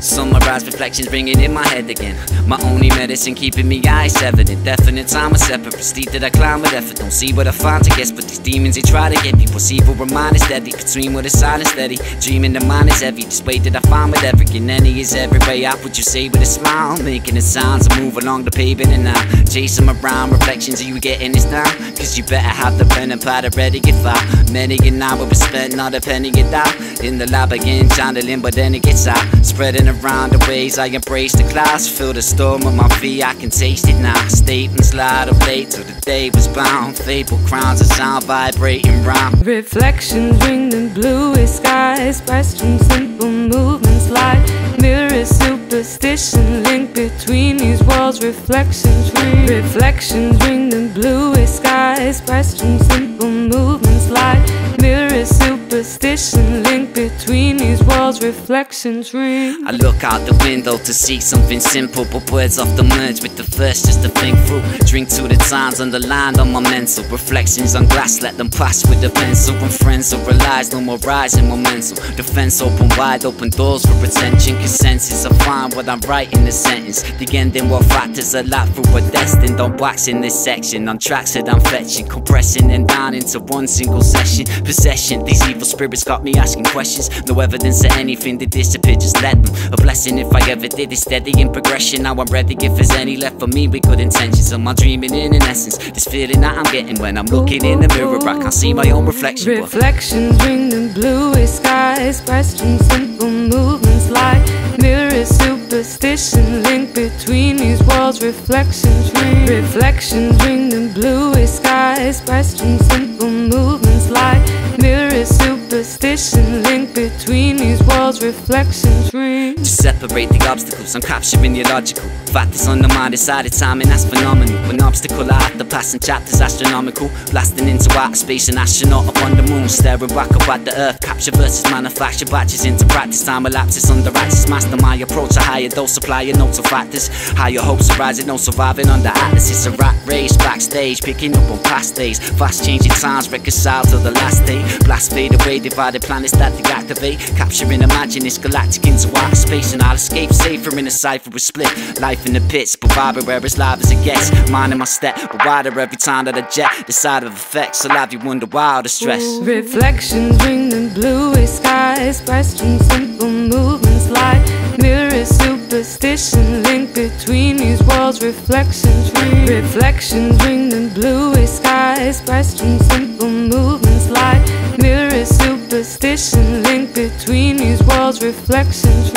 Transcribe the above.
Summarize reflections, bringing in my head again. My only medicine, keeping me eyes evident. Definite time, a separate steep that I climb with effort. Don't see what I find to guess, but these demons they try to get me. Perceive what mind is deadly. Between what is silent steady. Dreaming the mind is heavy. This way that I find with everything. Any is every way out. What you say with a smile, making the sounds. I move along the pavement and I chase them around. Reflections, are you getting this now? Cause you better have the pen and pad ready get far. Many an hour was spent, not a penny get out. In the lab again, channeling, but then it gets out. Spreading around the ways I embrace the class. Feel the storm on my feet, I can taste it now. Statements lied of late till the day was bound. Fable crowns, a sound vibrating round. Reflections ring the bluest skies. Questions, simple movements like mirrors, superstition. Link between these walls, reflections ring. Reflections ring the bluest skies. Questions, simple movements like mirrors, superstition. Reflections ring. I look out the window to see something simple, but words often merge with the first just to think through. Drink to the times underlined on my mental reflections on glass, let them pass with the pencil. When friends over lies, no more rising momentum. Defense open wide, open doors for attention. Consensus, I find what I'm writing the sentence. The ending, what factors a lot through a destined. Don't wax in this section on tracks that I'm fetching, compressing and down into one single session. Possession, these evil spirits got me asking questions. No evidence of anything that disappear, just let them. A blessing if I ever did it, steady in progression. Now I'm ready if there's any left for me with good intentions. Am I dreaming in an essence? This feeling that I'm getting when I'm looking in the mirror, I can't see my own reflection. Reflections ring the bluest skies. Questions, simple movements like mirrors, superstition. Link between these walls, reflections ring. Reflections ring the bluest skies. Questions, simple Between these walls, reflections ring. To separate the obstacles, I'm capturing the illogical. Factors on the mind, decided timing, that's phenomenal. An obstacle I have to pass chapters astronomical. Blasting into outer space, an astronaut up on the moon. Staring back up at the earth, capture versus manufacture. Batches into practice, time elapses under axis. Master my approach, a higher dose, supply notes of factors. Higher hopes arising, no surviving under atlas. It's a rat race, backstage, picking up on past days. Fast changing times, reconcile to the last day. Blast fade away, divided planets that deactivate. Capturing, imagine this galactic into outer space. And I'll escape safer in a cipher with split. Life in the pits, but vibrant where it's live as it gets. Minding my step, but wider every time that I jet. The side of effects, I'll have you wonder why the stress. Reflections ring the bluest skies. Questions, simple movements like mirrors, superstition. Link between these walls, reflections ring. Reflections ring the bluest skies. Questions, simple movements reflections